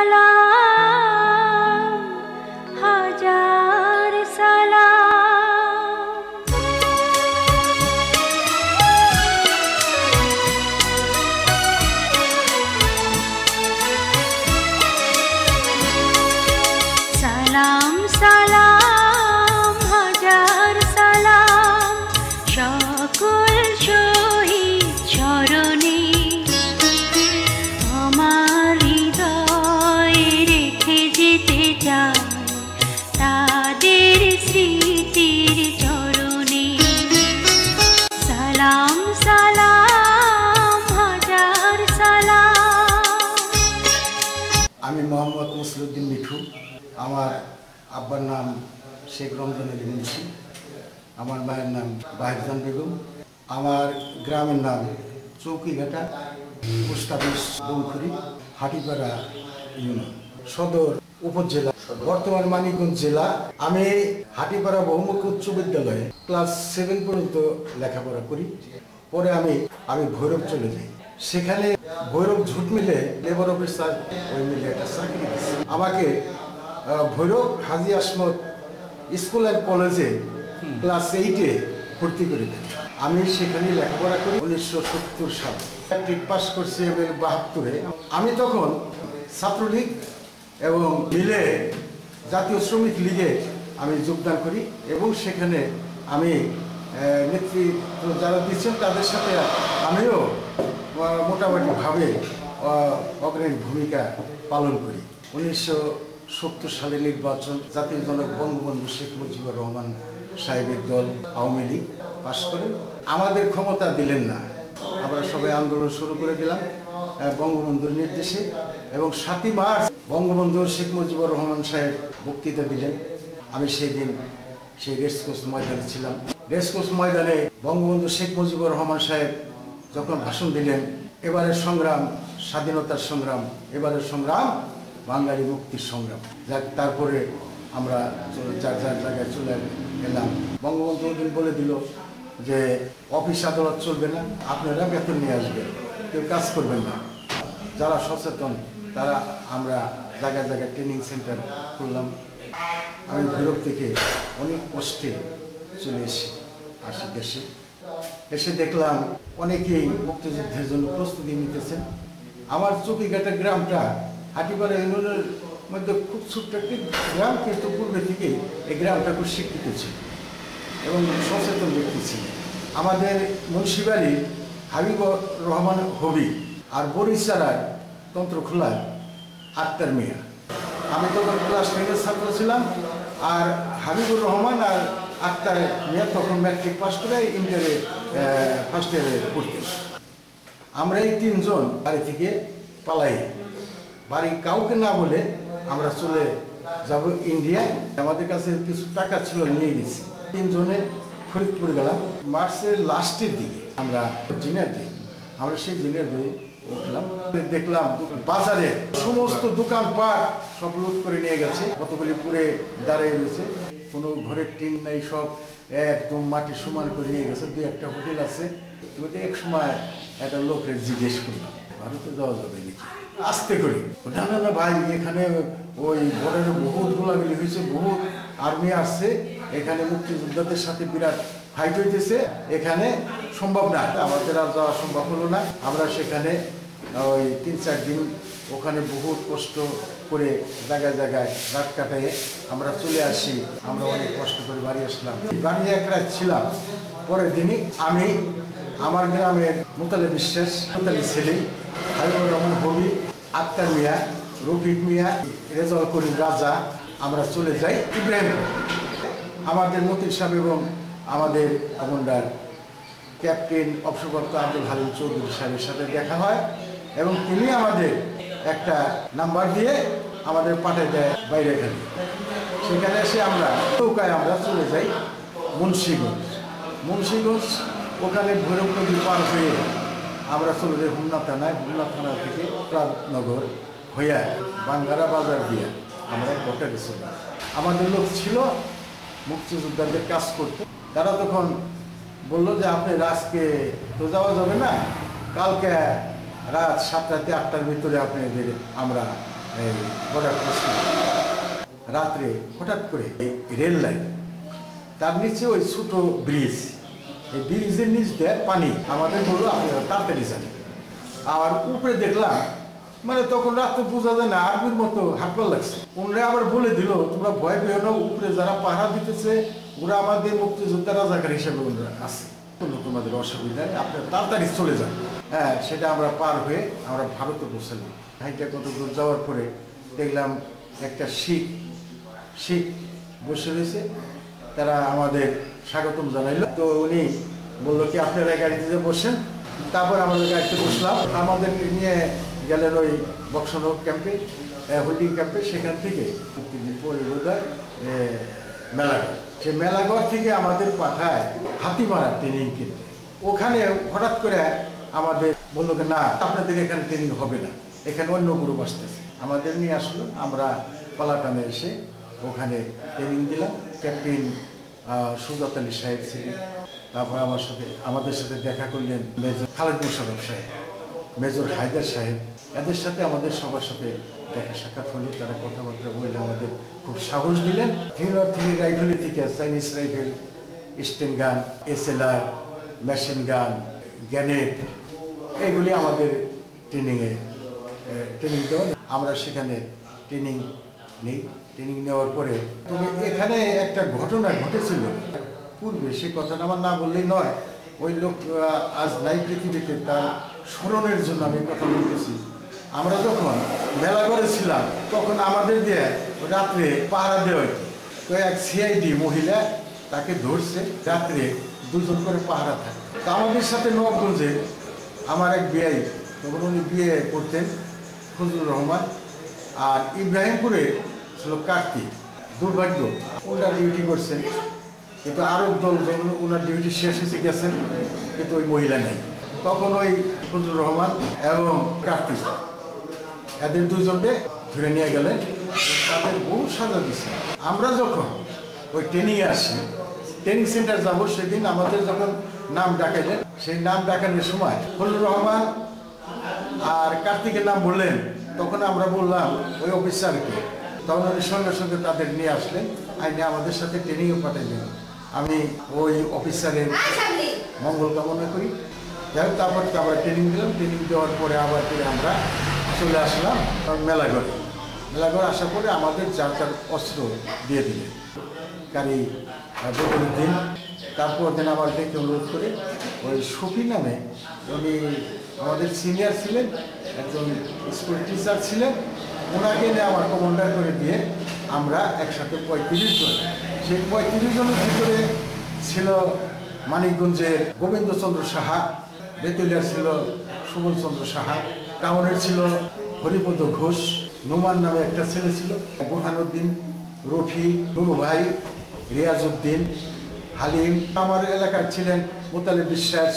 সালাম আমার আব্বার নাম শেখ রমজান আলী মুন্সি আমার মায়ের নাম বাহিরজান বেগম। আমার গ্রামের নাম Chaukighata post office Bangkhuri Hatipara union সদর উপজেলা। বর্তমান মানিকগঞ্জ জেলা। আমি হাটিপাড়া বহুমুখী উচ্চ বিদ্যালয়ে ক্লাস সেভেন পর্যন্ত লেখাপড়া করি। পরে আমি আমি ভৈরব চলে যাই। সেখানে ভৈরব ঝুট মিলে লেবার অফিসার ওই মিলে একটা চাকরি আমাকে ভৈরব হাজি আসমত স্কুল অ্যান্ড কলেজে ক্লাস এইটে ভর্তি করে দেন আমি সেখানে লেখাপড়া করি উনিশশো সত্তর সালে। ম্যাট্রিক পাস করছি বাহাত্তরে। আমি তখন ছাত্রলীগ এবং মিলে জাতীয় শ্রমিক লীগে আমি যোগদান করি এবং সেখানে আমি নেতৃত্ব যারা দিচ্ছেন তাদের সাথে আমিও মোটামুটিভাবে অগ্রণী ভূমিকা পালন করি। উনিশশো সত্তর সালে নির্বাচন জাতীয় জনক বঙ্গবন্ধু শেখ মুজিবুর রহমান সাহেবের দল আওয়ামী লীগ পাশ করে। আমাদের ক্ষমতা দিলেন না। আমরা সবাই আন্দোলন শুরু করে দিলাম বঙ্গবন্ধুর নির্দেশে এবং সাতই মার্চ বঙ্গবন্ধু শেখ মুজিবুর রহমান সাহেব বক্তৃতা দিলেন। আমি সেই দিন সেই রেসকোর্স ময়দানে ছিলাম। রেসকোর্স ময়দানে বঙ্গবন্ধু শেখ মুজিবুর রহমান সাহেব যখন ভাষণ দিলেন, এবারের সংগ্রাম, স্বাধীনতার সংগ্রাম, এবারের সংগ্রাম বাঙালি মুক্তির সংগ্রাম। যাক, তারপরে আমরা যার যার জায়গায় চলে গেলাম। বঙ্গবন্ধু ওদিন বলে দিল যে, অফিস আদালত চলবে না, আপনারা বেতন নিয়ে আসবেন, কেউ কাজ করবেন না। যারা সচেতন, তারা আমরা জায়গায় জায়গায় ট্রেনিং সেন্টার করলাম আমি ভৈরব থেকে অনেক কষ্টে চলে এসে আসি দেশে। এসে দেখলাম অনেকেই মুক্তিযুদ্ধের জন্য প্রস্তুতি নিতেছেন। আমার চকিঘাটা গ্রামটা হাটিপাড়া ইউনিয়নের মধ্যে খুব ছোট্ট একটি গ্রাম, কিন্তু পূর্বে থেকে এই গ্রামটা খুব শিক্ষিত ছিল এবং সচেতন ব্যক্তি ছিলেন আমাদের মুন্সিবাড়ির হাবিবুর রহমান হবি আর বরিশালার তন্ত্রখোলার আক্তার মিয়া। আমি তখন ক্লাস টেনের ছাত্র ছিলাম আর হাবিবুর রহমান আর আক্তার মিয়া তখন ম্যাট্রিক পাস করে ইন্টারে ফার্স্ট ইয়ারে পড়তেন। আমরা এই তিনজন বাড়ি থেকে পালাই। বাড়ি কাউকে না বলে আমরা চলে যাব ইন্ডিয়ায়। আমাদের কাছে কিছু টাকা ছিল, নিয়ে গেছি। তিনজনে ফরিদপুর গেলাম। মার্চের লাস্টের দিকে আমরা জিনের দিই। আমরা সেই জিনের দিয়ে উঠলাম। দেখলাম বাজারে সমস্ত দোকানপাট সব লুট করে নিয়ে গেছে। কতগুলি পুরে দাঁড়িয়ে রয়েছে। কোনো ঘরের টিন নাই, সব একদম মাটি সমান করে নিয়ে গেছে। দু একটা হোটেল আছে। ওইটা এক সময় একটা লোকের জিজ্ঞেস করলাম, ভারতে যাওয়া যাবে নাকি? আসতে করি। না না ভাই, এখানে ওই বর্ডারে বহুত গোলাগুলি হয়েছে, বহুত আর্মি আসছে, এখানে মুক্তিযোদ্ধাদের সাথে বিরাট ফাইট হইতেছে, এখানে সম্ভব না। আমাদের আর যাওয়া সম্ভব হলো না। আমরা সেখানে, ওই তিন চার দিন ওখানে বহুত কষ্ট করে জায়গায় জায়গায় রাত কাটাই আমরা চলে আসি। আমরা অনেক কষ্ট করে বাড়ি আসলাম। বাড়ি এক ছিলাম। পরের দিনই আমি আমার গ্রামের মোতালে বিশ্বাস মোতালি ছেলে, হাবিবুর রহমান হবি আক্তার মিয়া, রফিক মিয়া রেজাল করিম রাজা, আমরা চলে যাই ইব্রাহিম। আমাদের মতির সাহেব এবং আমাদের কমান্ডার ক্যাপ্টেন অবসরপ্রাপ্ত আব্দুল হালিম চৌধুরী সাহেবের সাথে দেখা হয় এবং তিনি আমাদের একটা নাম্বার দিয়ে আমাদের পাঠিয়ে দেয় বাইরে এখানে সেখানে এসে আমরা নৌকায় আমরা চলে যাই মুন্সিগঞ্জ। মুন্সিগঞ্জ ওখানে ভৈরব নদী পার হয়ে আমরা চলে যাই হুমনা থানায়, হুমনা থানা থেকে প্রাণনগর হইয়া বাঙ্গারা বাজার দিয়ে আমরা কোর্টে চলে আমাদের লোক ছিল মুক্তিযোদ্ধাদের কাজ করতে, তারা তখন বলল যে, আপনি আজকে তো যাওয়া যাবে না, কালকে রাত সাতটাতে আটটার ভিতরে আপনাদের আমরা বর্ডার পোস্ট রাত্রে হঠাৎ করে রেল লাইন, তার নিচে ওই ছোটো ব্রিজ এই ব্রিজের নিচ দিয়ে পানি, আমাদের বলল আপনারা তাড়াতাড়ি যান। আর উপরে দেখলাম মানে তখন রাত্রে বোঝা যায় না আর্মির মতো হাঁটবার লাগছে। ওনারা আবার বলে দিল, তোমরা ভয় পেও না, উপরে যারা পাহারা দিতেছে, ওরা আমাদের মুক্তিযোদ্ধা রাজাকার হিসেবে ওনারা আছে। কোনো তোমাদের অসুবিধা নেই, আপনারা তাড়াতাড়ি চলে যান। হ্যাঁ সেটা আমরা পার হয়ে আমরা ভারতে বসলাম হাইটা কত দূর যাওয়ার পরে দেখলাম একটা শিখ শিখ বসে রয়েছে। তারা আমাদের স্বাগতম জানাইলো। তো উনি বলল কি আপনারা গাড়িতে বসেন তারপর আমাদের গাড়িতে বসলাম। আমাদের নিয়ে গেলেন ওই বক্সনক ক্যাম্পে হোল্ডিং ক্যাম্পে। সেখান থেকে কিছুদিন পরে বোধহয় এ, মেলাঘর। সে মেলাঘর থেকে আমাদের পাঠায় হাতিমারা ট্রেনিং কিনতে ওখানে হঠাৎ করে আমাদের বলল না আপনাদের এখানে ট্রেনিং হবে না। এখানে অন্য গ্রুপ আসতেছে। আমাদের নিয়ে আসলো। আমরা পালাটানে এসে ওখানে ট্রেনিং দিলাম। ক্যাপ্টেন সুজাত আলী সাহেব ছিলেন। তারপর আমার সাথে, আমাদের সাথে দেখা করলেন মেজর খালেদ মোশারফ সাহেব, মেজর হায়দার সাহেব। এদের সাথে আমাদের সবার সাথে দেখা সাক্ষাৎ হলো। তারা কথাবার্তা বললে আমাদের খুব সাহস দিলেন। থিওর থেকে রাইফেল থেকে চাইনিজ রাইফেল স্টেন গান, এসএলআর, মেশিন গান, গ্যানেট এগুলি আমাদের ট্রেনিংয়ে ট্রেনিং দেওয়া আমরা সেখানে ট্রেনিং নিই। ট্রেনিং নেওয়ার পরে, তবে এখানে একটা ঘটনা ঘটেছিল। পূর্বে সে কথাটা আমার না বললেই নয়, ওই লোক আজ নাই পৃথিবীতে তার স্মরণের জন্য আমি কথা বলতেছি। আমরা যখন মেলা করেছিলাম, তখন আমাদের দিয়ে রাত্রে পাহারা দেওয়া তো এক সিআইডি মহিলা তাকে ধরছে, রাত্রে দুজন করে পাহারা থাকে। তো আমাদের সাথে নবাবগঞ্জে আমার এক বিআই তখন উনি বিয়ে করতেন, ফজলুর রহমান। আর ইব্রাহিমপুরে ছিল কার্তিক, দুর্ভাগ্য। ওনার ডিউটি করছেন কিন্তু আরও দল যখন ওনার ডিউটি শেষ হয়েছে গেছেন কিন্তু ওই মহিলা নেই। তখন ওই ফজলুর রহমান এবং কার্তিক এদের দুজনকে ধরে নিয়ে গেলেন। তাদের বহু সাজা দিচ্ছে আমরা যখন ওই ট্রেনিংয়ে আসি ট্রেনিং সেন্টার যাব সেদিন আমাদের যখন নাম ডাকাইলেন, সেই নাম ডাকানোর সময় ফজলুর রহমান আর কার্তিকের নাম বললেন। তখন আমরা বললাম, ওই অফিসারকে তখন উনি সঙ্গে সঙ্গে তাদের নিয়ে আসলেন। আইনে আমাদের সাথে ট্রেনিংয়ে পাঠাইলেন। আমি ওই অফিসারের মঙ্গল কামনা করি। যাই হোক তারপর আবার ট্রেনিং দিলাম। ট্রেনিং দেওয়ার পরে আবার ফিরে আমরা চলে আসলাম মেলাঘরে। মেলাঘর আসার পরে আমাদের যার যার অস্ত্র দিয়ে দিলেন। কারি দিন। তারপর দিন আমার দেখে অনুরোধ করে ওই শফি নামে উনি আমাদের সিনিয়র ছিলেন একজন স্কুল টিচার ছিলেন। ওনাকে নিয়ে আমার কমান্ডার করে দিয়ে আমরা একসাথে পঁয়ত্রিশ জন। সেই পঁয়ত্রিশ জনের ভিতরে ছিল মানিকগঞ্জের গোবিন্দচন্দ্র সাহা, বেতুলিয়ার ছিল সুবল চন্দ্র সাহা, টাউনের ছিল হরিপদ ঘোষ, নোমান নামে একটা ছেলে ছিল, বোরহানুদ্দিন, রফি, নুরু ভাই, রিয়াজউদ্দিন, হালিম। আমার এলাকার ছিলেন মোতালে বিশ্বাস,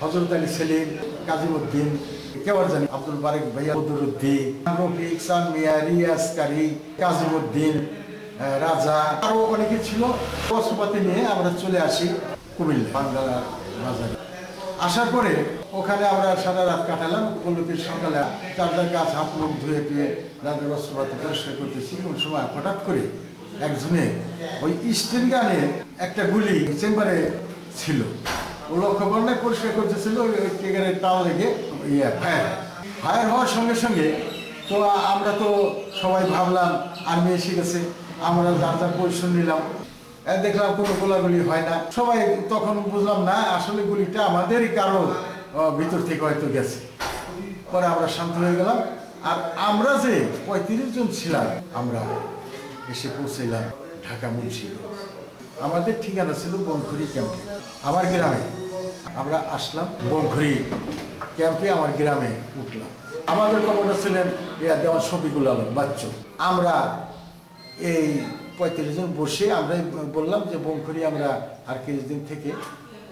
হজরত আলী সেলিম জানি আব্দুল বারেক ভাইয়া মিয়া, রিয়াজ কারি রাজা অনেকে ছিল। অস্ত্রপাতি নিয়ে আমরা চলে আসি কুমিল্লা বাংলা আসার পরে ওখানে আমরা সারা রাত কাটালাম। সকালে চারটার গাছ হাত মুখ ধুয়ে টুয়ে রাতের অস্ত্রপাতি পরিষ্কার করতেছি। সময় হঠাৎ করে একজনে ওই স্টিল গানে একটা গুলি চেম্বারে ছিল। লক্ষ্য করলে পরিষ্কার করতেছিল ওই লেগে ইয়ে। ফায়ার ফায়ার হওয়ার সঙ্গে সঙ্গে তো আমরা তো সবাই ভাবলাম আর্মি এসে গেছে আমরা যার যার পরিশ্রম নিলাম। দেখলাম কোনো গোলাগুলি হয় না। সবাই তখন বুঝলাম না আসলে গুলিটা আমাদেরই কারও ভিতর থেকে হয়তো গেছে। পরে আমরা শান্ত হয়ে গেলাম। আর আমরা যে পঁয়ত্রিশ জন ছিলাম আমরা এসে পৌঁছলাম ঢাকা মুন্সি আমাদের ঠিকানা ছিল বনখুরি ক্যাম্পে। আমার গ্রামে। আমরা আসলাম বনখুরি ক্যাম্পে, আমার গ্রামে উঠলাম। আমাদের কমান্ডার ছিলেন ইয়া দেওয়ান শফিকুল আলম বাচ্চু। আমরা এই পঁয়ত্রিশ জন বসে আমরা বললাম যে বংখরি আমরা আর কিছুদিন থেকে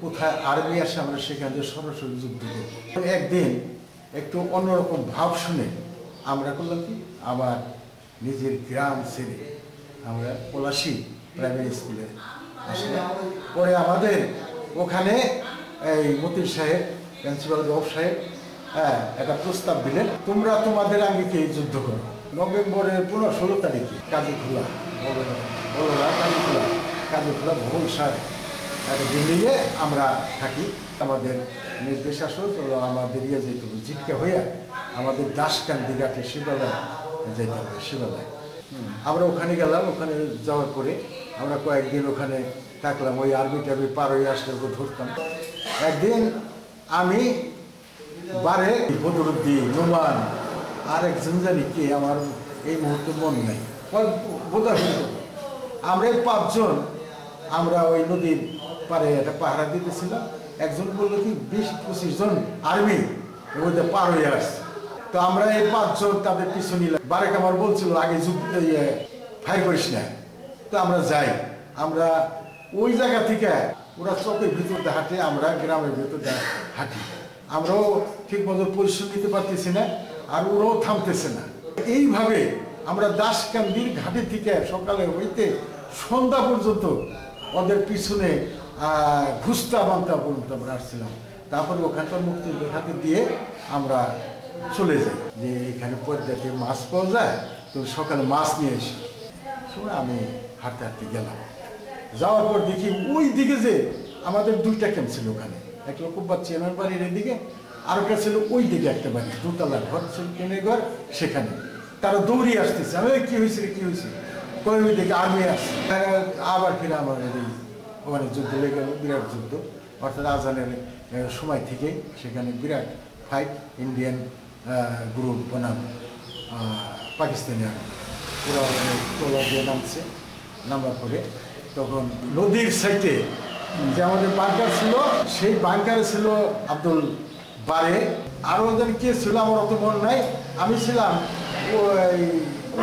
কোথায় আর্মি আসে আমরা সেখান থেকে সরাসরি যুদ্ধ করব। একদিন একটু অন্যরকম ভাব শুনে আমরা করলাম কি, আবার নিজের গ্রাম ছেড়ে আমরা পলাশি প্রাইমারি স্কুলে আসলাম। পরে আমাদের ওখানে এই মতির সাহেব প্রিন্সিপাল রব সাহেব হ্যাঁ একটা প্রস্তাব দিলেন, তোমরা তোমাদের আঙ্গিকে যুদ্ধ করো। নভেম্বরের পনেরো ষোলো তারিখে কাজীখোলা বড়রা কাজীখোলা কাজীখোলা ভবন সার একটা বিল্ডিংয়ে আমরা থাকি। আমাদের নির্দেশ আসল আমাদের ইয়ে যেতে হবে জিটকা হইয়া আমাদের দাসকান্দি ঘাটে শিবালয় যেতে হবে, শিবালয়। আমরা ওখানে গেলাম, ওখানে যাওয়ার পরে আমরা কয়েকদিন ওখানে থাকলাম, ওই আর্মি টার্মি পার হয়ে ওকে ধরতাম। একদিন আমি বারে বদরুদ্দিন, নোমান আর একজন জানি কে, আমার এই মুহূর্তে মন নেই। আমরা এই পাঁচজন, আমরা ওই নদীর পারে একটা পাহারা দিতেছিলাম। একজন বলল কি, বিশ, পঁচিশ জন আর্মি ওইটা পার হয়ে আসছে। তো আমরা এই পাঁচজন তাদের পিছু নিলাম। বারেক আমার বলছিল, আগে যুদ্ধ ফায়ার করিস না। তো আমরা যাই। আমরা ওই জায়গা থেকে ওরা চকের ভিতর হাঁটে, আমরা গ্রামের ভিতর হাঁটি। আমরাও ঠিক মতো পরিশ্রম নিতে পারতেছি না, আর ওরাও থামতেছে না। এইভাবে আমরা দাসকান্দির ঘাটে থেকে সকালে হইতে সন্ধ্যা পর্যন্ত ওদের পিছনে ঘুস্তা বান্তা পর্যন্ত আমরা আসছিলাম। তারপরে ওখানকার মুক্তিযোদ্ধা হাতে দিয়ে আমরা চলে যাই। যে এখানে পর্যাতে মাছ পাওয়া যায়, তো সকালে মাছ নিয়ে এসে সময় আমি হাঁটতে হাঁটতে গেলাম। যাওয়ার পর দেখি ওই দিকে যে আমাদের দুইটা ক্যাম্প ছিল ওখানে। এক লোক চেনার বাড়ির এদিকে, আর একটা ছিল ওই দিকে একটা বাড়ি দোতলা ঘর ছিল কেনের ঘর সেখানে। তারা দৌড়িয়ে আসতেছে। আমি, কি হয়েছে কি হয়েছে? কই ওই দিকে আর্মি আসছে আবার ফিরে আমার ওখানে যুদ্ধ লেগে গেল, বিরাট যুদ্ধ। অর্থাৎ আজানের সময় থেকে সেখানে বিরাট ফাইট ইন্ডিয়ান গ্রুপ বনাম পাকিস্তানি আর্মি ওরা তোলা দিয়ে নামছে, নামার পরে তখন নদীর সাইডে যে আমাদের বাংকার ছিল সেই বাংকারে ছিল আব্দুল বারে। আরও ওদের কে ছিল আমার অত মনে নাই। আমি ছিলাম ওই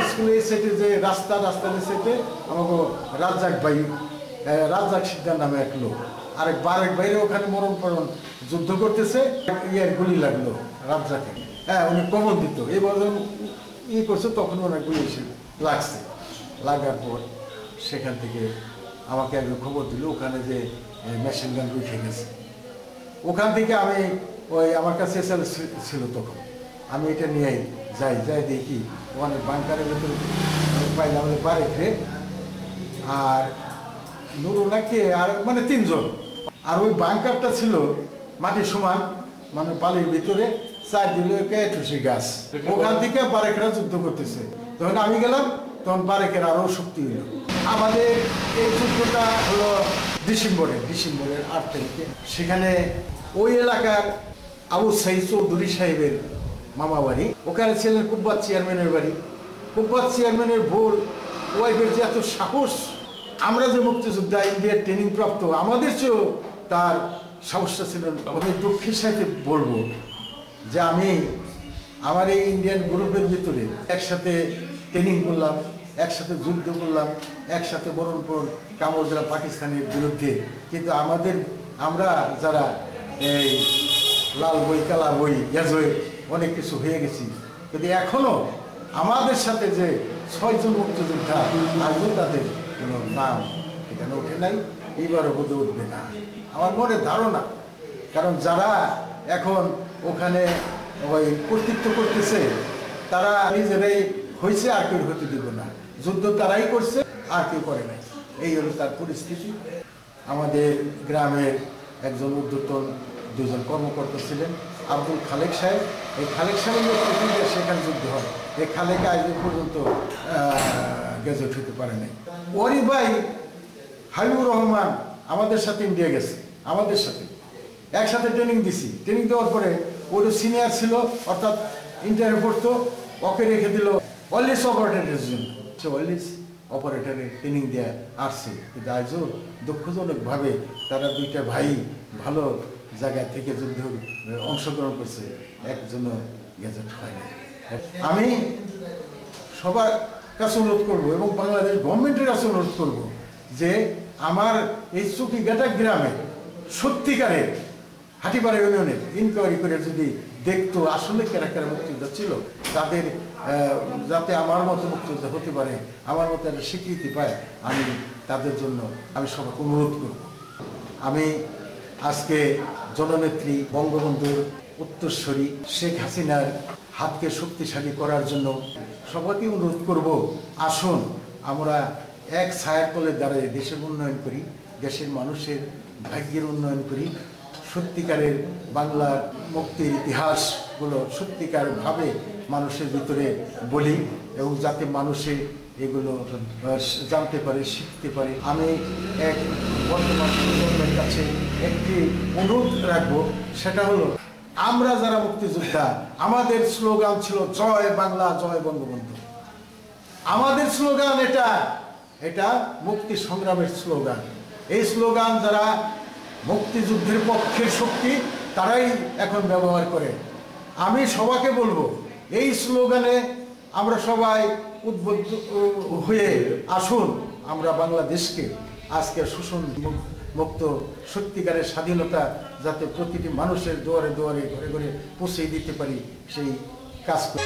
স্কুলের সাইডে যে রাস্তা রাস্তার সাইডে আমাকে রাজ্জাক ভাই আহ, রাজ্জাক সিদ্ধার নামে এক লোক। আরেক বারেক বাইরে ওখানে মরণ পরণ যুদ্ধ করতেছে। ইয়ার গুলি লাগল রাজ্জাকে। হ্যাঁ উনি কমন দিত। এবার যখন ই করছে তখন ওনার গুলি লাগছে। লাগার পর সেখান থেকে আমাকে একজন খবর দিল ওখানে যে মেশিন গান উঠে গেছে। ওখান থেকে আমি ওই আমার কাছে এসএল ছিল তখন। আমি এটা নিয়ে যাই যাই দেখি। ওখানে বাংকারের ভেতরে পাইলাম আমাদের বাড়িতে। আর নুরুনাকে আর মানে তিনজন। আর ওই বাংকারটা ছিল মাটির সমান মানে বালির ভিতরে। চার দিল ঠুসি গাছ ওখান থেকে বারেকরা যুদ্ধ করতেছে। তখন আমি গেলাম তখন বারেকের আরও শক্তি হইল। আমাদের এই যুদ্ধটা হলো ডিসেম্বরে, ডিসেম্বরের আট তারিখে। সেখানে ওই এলাকার আবু সাইদ চৌধুরী সাহেবের মামা বাড়ি, ওখানে ছিলেন কুব্বাত চেয়ারম্যানের বাড়ি। কুব্বাত চেয়ারম্যানের ভোর ওয়াইফের যে এত সাহস, আমরা যে মুক্তিযোদ্ধা ইন্ডিয়ার ট্রেনিং প্রাপ্ত আমাদের চেয়েও তার সাহসটা ছিল আমি দুঃখের সাথে বলব যে আমি আমার এই ইন্ডিয়ান গ্রুপের ভিতরে একসাথে ট্রেনিং করলাম। একসাথে যুদ্ধ করলাম, একসাথে বরণ পর কামড় দিলাম পাকিস্তানের বিরুদ্ধে। কিন্তু আমাদের, আমরা যারা এই লাল বই, কালা বই ইয়াজই অনেক কিছু হয়ে গেছি। কিন্তু এখনও আমাদের সাথে যে ছয়জন মুক্তিযোদ্ধা আজও তাদের কোনো নাম এখানে ওঠে নাই, এইবারও বোধ উঠবে না। আমার মনে ধারণা, কারণ যারা এখন ওখানে ওই কর্তৃত্ব করতেছে, তারা নিজেরাই হয়েছে আর কেউ হতে দিব না। যুদ্ধ তারাই করছে, আর কেউ করে নাই। এই হলো তার পরিস্থিতি। আমাদের গ্রামের একজন উদ্যতন দুজন কর্মকর্তা ছিলেন, আব্দুল খালেক সাহেব। এই খালেক সাহেবের সেখানে যুদ্ধ হয়, এই খালেক আজ পর্যন্ত গেজেট হতে পারে নাই। ওরই ভাই হাবিবুর রহমান আমাদের সাথে ইন্ডিয়া গেছে, আমাদের সাথে। একসাথে ট্রেনিং দিছি। ট্রেনিং দেওয়ার পরে ওর সিনিয়র ছিল, অর্থাৎ ইন্টারভিউ পড়তো, ওকে রেখে দিল অলিস অপারেটরের জন্য। সে অলিস অপারেটরের ট্রেনিং দেওয়া আসছে। কিন্তু আজও দুঃখজনকভাবে তারা দুইটা ভাই ভালো জায়গা থেকে যুদ্ধ অংশগ্রহণ করছে, একজনও গেজেট হয়নি আমি সবার কাছে অনুরোধ করব এবং বাংলাদেশ গভর্নমেন্টের কাছে অনুরোধ করব যে আমার এই চুকি চুকিঘাটা গ্রামে সত্যিকারের হাটিপাড়া ইউনিয়নে ইনকোয়ারি করে যদি দেখতো আসলে কারা মুক্তিযোদ্ধা ছিল, তাদের যাতে আমার মতো মুক্তিযোদ্ধা হতে পারে, আমার মতো একটা স্বীকৃতি পায়, আমি তাদের জন্য আমি সবাইকে অনুরোধ করব। আমি আজকে জননেত্রী বঙ্গবন্ধুর উত্তরস্বরী শেখ হাসিনার হাতকে শক্তিশালী করার জন্য সবাইকে অনুরোধ করব, আসুন আমরা এক তলে দাঁড়িয়ে দেশের উন্নয়ন করি, দেশের মানুষের ভাগ্যের উন্নয়ন করি। সত্যিকারের বাংলার মুক্তির ইতিহাসগুলো সত্যিকারভাবে মানুষের ভিতরে বলি এবং যাতে মানুষে এগুলো জানতে পারে, শিখতে পারে। আমি এক বর্তমান প্রজন্মের কাছে একটি অনুরোধ রাখব, সেটা হলো, আমরা যারা মুক্তিযোদ্ধা, আমাদের স্লোগান ছিল, জয় বাংলা, জয় বঙ্গবন্ধু। আমাদের স্লোগান এটা এটা মুক্তি সংগ্রামের স্লোগান। এই স্লোগান যারা মুক্তিযুদ্ধের পক্ষের শক্তি, তারাই এখন ব্যবহার করে। আমি সবাকে বলব এই স্লোগানে আমরা সবাই উদ্বুদ্ধ হয়ে আসুন। আমরা বাংলাদেশকে আজকে শোষণ মুক- মুক্ত, সত্যিকারের স্বাধীনতা যাতে প্রতিটি মানুষের দুয়ারে দুয়ারে ঘরে ঘরে পৌঁছে দিতে পারি, সেই কাজ করি